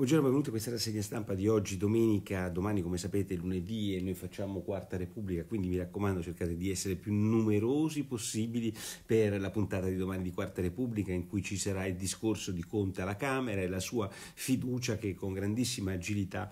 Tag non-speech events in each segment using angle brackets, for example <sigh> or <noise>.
Buongiorno, benvenuti a questa rassegna stampa di oggi, domenica, domani come sapete è lunedì e noi facciamo Quarta Repubblica, quindi mi raccomando cercate di essere più numerosi possibili per la puntata di domani di Quarta Repubblica in cui ci sarà il discorso di Conte alla Camera e la sua fiducia che con grandissima agilità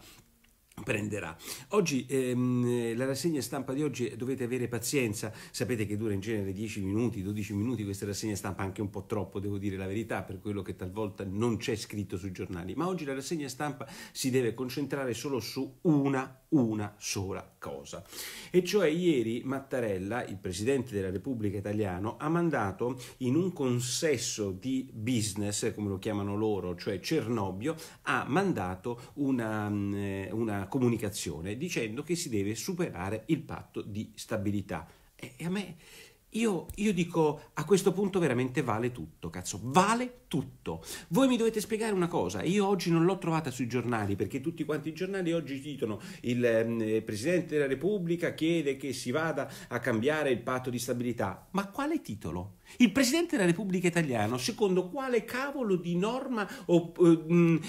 prenderà. Oggi ehm, la rassegna stampa di oggi dovete avere pazienza, sapete che dura in genere 10 minuti, 12 minuti questa rassegna stampa, anche un po' troppo devo dire la verità per quello che talvolta non c'è scritto sui giornali, ma oggi la rassegna stampa si deve concentrare solo su una, una sola cosa. E cioè ieri Mattarella, il Presidente della Repubblica Italiana, ha mandato in un consesso di business, come lo chiamano loro, cioè Cernobio, ha mandato una, mm, una comunicazione dicendo che si deve superare il patto di stabilità. E a me, io, io dico, a questo punto veramente vale tutto, cazzo, vale tutto. Voi mi dovete spiegare una cosa, io oggi non l'ho trovata sui giornali, perché tutti quanti i giornali oggi dicono il eh, Presidente della Repubblica chiede che si vada a cambiare il patto di stabilità. Ma quale titolo? Il Presidente della Repubblica Italiana, secondo quale cavolo di norma o,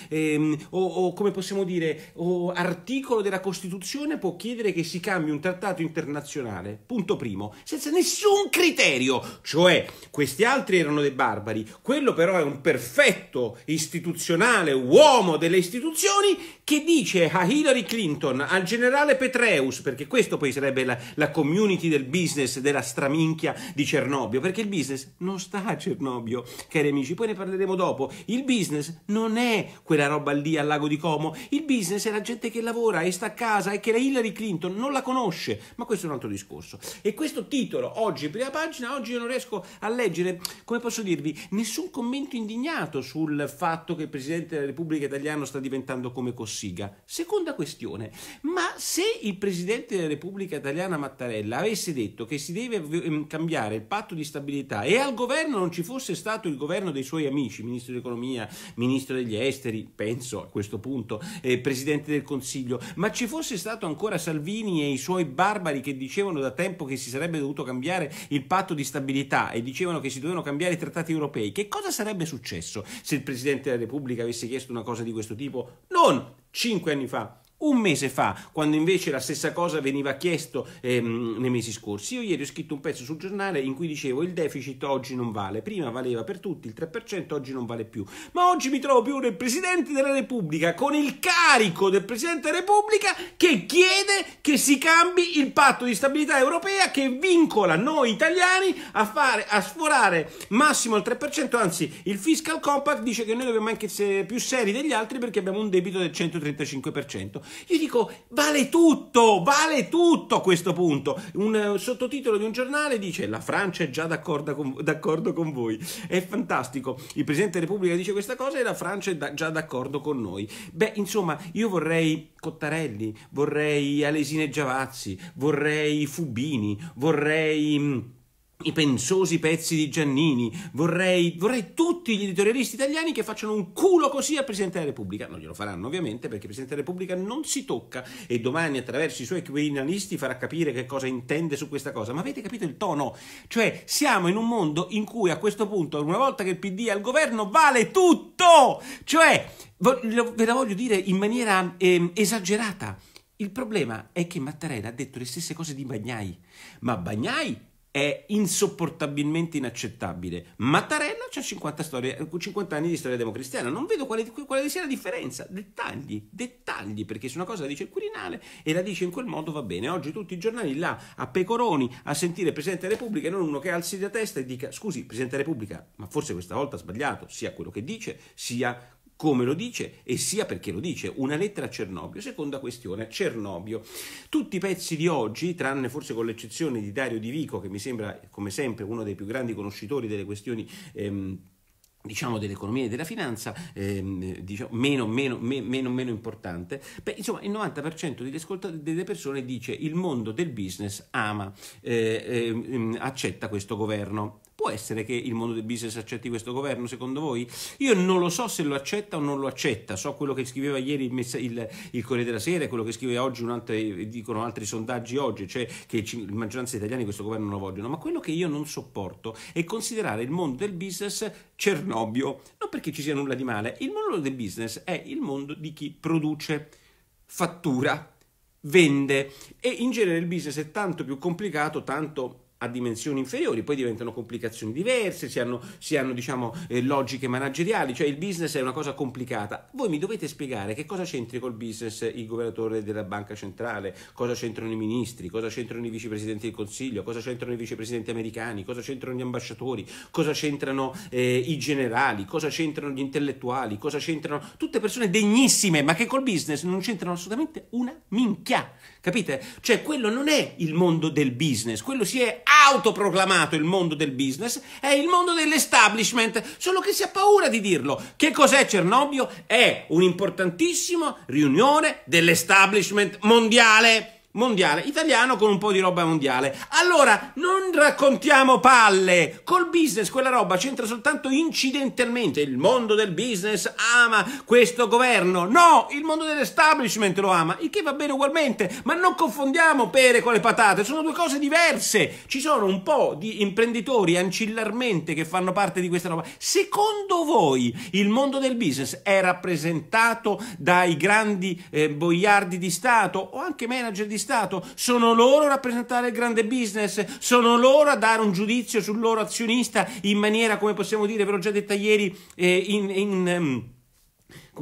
eh, o, o, come possiamo dire, articolo della Costituzione può chiedere che si cambi un trattato internazionale? Punto primo, senza nessun criterio. Cioè, questi altri erano dei barbari, quello però è un perfetto istituzionale, uomo delle istituzioni, che dice a Hillary Clinton, al generale Petreus, perché questo poi sarebbe la, la community del business della straminchia di Cernobio, perché il business business non sta a Cernobio, cari amici, poi ne parleremo dopo. Il business non è quella roba lì al lago di Como, il business è la gente che lavora e sta a casa e che la Hillary Clinton non la conosce, ma questo è un altro discorso. E questo titolo, oggi, prima pagina, oggi io non riesco a leggere, come posso dirvi, nessun commento indignato sul fatto che il Presidente della Repubblica Italiana sta diventando come Cossiga. Seconda questione, ma se il Presidente della Repubblica Italiana Mattarella avesse detto che si deve ehm, cambiare il patto di stabilità e al governo non ci fosse stato il governo dei suoi amici, ministro dell'economia, ministro degli esteri, penso a questo punto, eh, presidente del Consiglio, ma ci fosse stato ancora Salvini e i suoi barbari che dicevano da tempo che si sarebbe dovuto cambiare il patto di stabilità e dicevano che si dovevano cambiare i trattati europei, che cosa sarebbe successo se il Presidente della Repubblica avesse chiesto una cosa di questo tipo? Non cinque anni fa, un mese fa, quando invece la stessa cosa veniva chiesto ehm, nei mesi scorsi. Io ieri ho scritto un pezzo sul giornale in cui dicevo il deficit oggi non vale, prima valeva per tutti il 3%, oggi non vale più. Ma oggi mi trovo più nel Presidente della Repubblica, con il carico del Presidente della Repubblica che chiede che si cambi il patto di stabilità europea che vincola noi italiani a, fare, a sforare massimo il 3%, anzi il fiscal compact dice che noi dobbiamo anche essere più seri degli altri perché abbiamo un debito del 135%. Io dico, vale tutto, vale tutto a questo punto. Un uh, sottotitolo di un giornale dice, la Francia è già d'accordo con, d'accordo con, voi. È fantastico. Il Presidente della Repubblica dice questa cosa e la Francia è da, già d'accordo con noi. Beh, insomma, io vorrei Cottarelli, vorrei Alesine Giavazzi, vorrei Fubini, vorrei mm, i pensosi pezzi di Giannini, vorrei, vorrei, tutti gli editorialisti italiani che facciano un culo così al Presidente della Repubblica. Non glielo faranno ovviamente perché il Presidente della Repubblica non si tocca e domani attraverso i suoi criminalisti farà capire che cosa intende su questa cosa. Ma avete capito il tono? Cioè siamo in un mondo in cui a questo punto, una volta che il PD è al governo, vale tutto! Cioè, ve la voglio dire in maniera eh, esagerata. Il problema è che Mattarella ha detto le stesse cose di Bagnai, ma Bagnai è insopportabilmente inaccettabile. Mattarella ha 50, 50, anni di storia democristiana, non vedo quale, quale, sia la differenza. Dettagli, dettagli, perché se una cosa la dice il Quirinale e la dice in quel modo va bene. Oggi tutti i giornali là a pecoroni a sentire Presidente della Repubblica e non uno che alzi la testa e dica scusi Presidente della Repubblica, ma forse questa volta ha sbagliato, sia quello che dice, sia come lo dice e sia perché lo dice. Una lettera a Cernobio. Seconda questione, Cernobio. Tutti i pezzi di oggi, tranne forse con l'eccezione di Dario Di Vico, che mi sembra come sempre uno dei più grandi conoscitori delle questioni ehm, diciamo dell'economia e della finanza ehm, diciamo, meno, meno, me, meno, meno, importante beh insomma il 90% delle, delle persone dice il mondo del business ama eh, eh, accetta questo governo Può essere che il mondo del business accetti questo governo, secondo voi? Io non lo so se lo accetta o non lo accetta. So quello che scriveva ieri il, messa- il, il Corriere della Sera, quello che scrive oggi, altro, dicono altri sondaggi oggi, cioè che la maggioranza degli italiani questo governo non lo vogliono. Ma quello che io non sopporto è considerare il mondo del business Cernobio. Non perché ci sia nulla di male. Il mondo del business è il mondo di chi produce, fattura, vende e in genere il business è tanto più complicato, tanto a dimensioni inferiori, poi diventano complicazioni diverse, si hanno, si hanno diciamo, eh, logiche manageriali, cioè il business è una cosa complicata. Voi mi dovete spiegare che cosa c'entri col business il governatore della banca centrale, cosa c'entrano i ministri, cosa c'entrano i vicepresidenti del Consiglio, cosa c'entrano i vicepresidenti americani, cosa c'entrano gli ambasciatori, cosa c'entrano eh, i generali, cosa c'entrano gli intellettuali, cosa c'entrano tutte persone degnissime, ma che col business non c'entrano assolutamente una minchia. Capite? Cioè quello non è il mondo del business, quello si è autoproclamato il mondo del business, è il mondo dell'establishment, solo che si ha paura di dirlo. Che cos'è Cernobio? È un'importantissima riunione dell'establishment mondiale mondiale italiano con un po' di roba mondiale. Allora, non raccontiamo palle. Col business quella roba c'entra soltanto incidentalmente. Il mondo del business ama questo governo. No, il mondo dell'establishment lo ama, il che va bene ugualmente, ma non confondiamo pere con le patate, sono due cose diverse. Ci sono un po' di imprenditori ancillarmente che fanno parte di questa roba. Secondo voi il mondo del business è rappresentato dai grandi eh, boiardi di Stato o anche manager di Stato, sono loro a rappresentare il grande business, sono loro a dare un giudizio sul loro azionista in maniera, come possiamo dire, ve l'ho già detta ieri, eh, in... in um,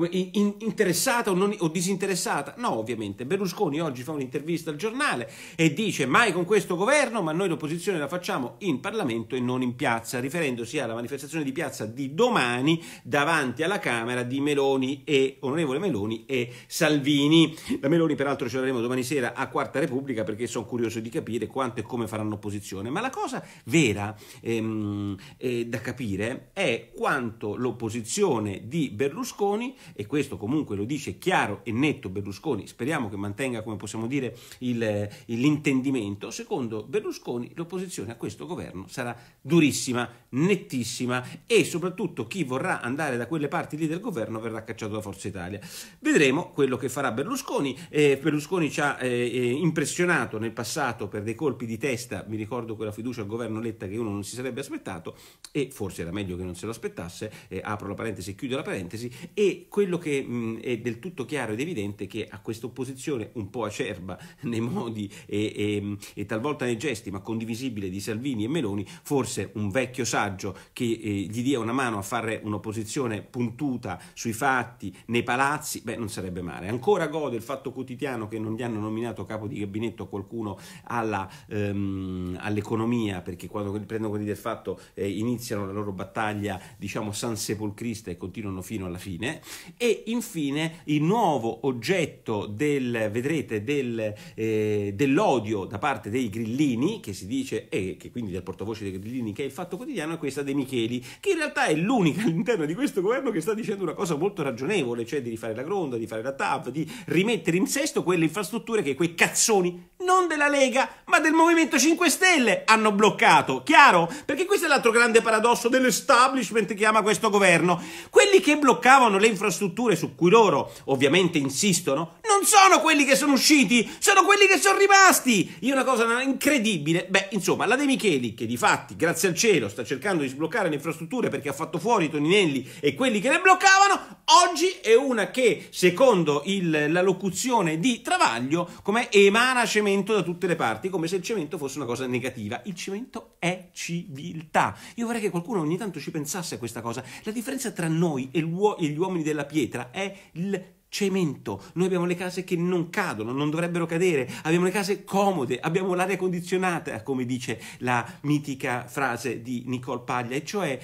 interessata o, non, o, disinteressata? No, ovviamente. Berlusconi oggi fa un'intervista al giornale e dice mai con questo governo, ma noi l'opposizione la facciamo in Parlamento e non in piazza, riferendosi alla manifestazione di piazza di domani davanti alla Camera di Meloni e onorevole Meloni e Salvini. La Meloni peraltro ce l'avremo domani sera a Quarta Repubblica perché sono curioso di capire quanto e come faranno opposizione. Ma la cosa vera ehm, eh, da capire è quanto l'opposizione di Berlusconi e questo comunque lo dice chiaro e netto Berlusconi, speriamo che mantenga, come possiamo dire, il, l'intendimento, secondo Berlusconi l'opposizione a questo governo sarà durissima, nettissima e soprattutto chi vorrà andare da quelle parti lì del governo verrà cacciato da Forza Italia. Vedremo quello che farà Berlusconi, eh, Berlusconi ci ha eh, eh impressionato nel passato per dei colpi di testa, mi ricordo quella fiducia al governo Letta che uno non si sarebbe aspettato e forse era meglio che non se lo aspettasse, eh, apro la parentesi e chiudo la parentesi, e quello che mh, è del tutto chiaro ed evidente è che a questa opposizione un po' acerba <laughs> nei modi e, e, e, talvolta nei gesti, ma condivisibile di Salvini e Meloni, forse un vecchio saggio che eh, gli dia una mano a fare un'opposizione puntuta sui fatti, nei palazzi, beh, non sarebbe male. Ancora gode il fatto quotidiano che non gli hanno nominato capo di gabinetto qualcuno alla, ehm, all'economia, perché quando prendono quelli del fatto eh, iniziano la loro battaglia, diciamo, san sepolcrista e continuano fino alla fine. E infine il nuovo oggetto del, vedrete, del, eh, dell'odio da parte dei grillini, che si dice, e che quindi del portavoce dei grillini, che è il fatto quotidiano, è questa dei Micheli, che in realtà è l'unica all'interno di questo governo che sta dicendo una cosa molto ragionevole, cioè di rifare la gronda, di fare la TAV, di rimettere in sesto quelle infrastrutture che quei cazzoni, non della Lega, ma del Movimento 5 Stelle, hanno bloccato. Chiaro? Perché questo è l'altro grande paradosso dell'establishment che ama questo governo. Quelli che bloccavano le infrastrutture su cui loro ovviamente insistono non sono quelli che sono usciti, sono quelli che sono rimasti. Io una cosa incredibile. Beh, insomma, la De Micheli, che di fatti, grazie al cielo, sta cercando di sbloccare le infrastrutture perché ha fatto fuori Toninelli e quelli che le bloccavano, oggi è una che, secondo il, la locuzione di Travaglio, come emana cemento da tutte le parti, come se il cemento fosse una cosa negativa. Il cemento è civiltà. Io vorrei che qualcuno ogni tanto ci pensasse a questa cosa. La differenza tra noi e gli uomini della pietra è il cemento. Noi abbiamo le case che non cadono, non dovrebbero cadere, abbiamo le case comode, abbiamo l'aria condizionata, come dice la mitica frase di Nicole Paglia, e cioè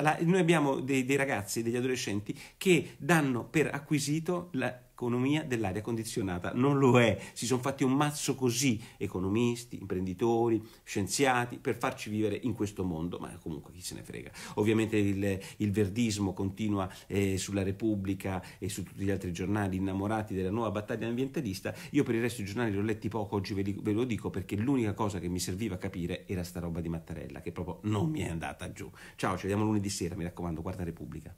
la... noi abbiamo dei, dei ragazzi, degli adolescenti che danno per acquisito la economia dell'aria condizionata. Non lo è. Si sono fatti un mazzo così, economisti, imprenditori, scienziati, per farci vivere in questo mondo, ma comunque chi se ne frega. Ovviamente il, il verdismo continua eh, sulla Repubblica e su tutti gli altri giornali innamorati della nuova battaglia ambientalista. Io per il resto i giornali li ho letti poco, oggi ve, li, ve lo dico perché l'unica cosa che mi serviva a capire era sta roba di Mattarella, che proprio non mi è andata giù. Ciao, ci vediamo lunedì sera, mi raccomando, Quarta Repubblica.